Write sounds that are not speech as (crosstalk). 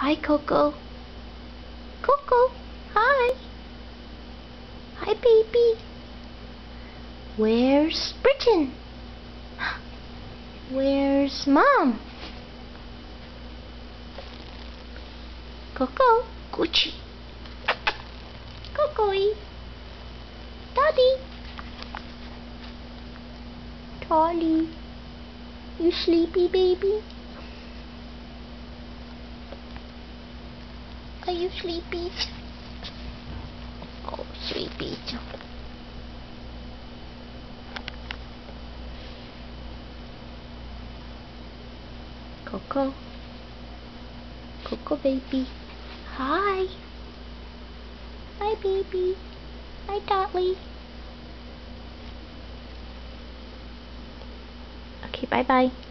Hi, Koko. Koko, hi. Hi, baby. Where's Britain? (gasps) Where's Mom? Koko, Gucci. Koko, eh? Daddy. Totley. You sleepy, baby? Are you sleepy? Oh, sleepy. Koko. Koko baby. Hi. Hi baby. Hi Dolly. Okay, bye bye.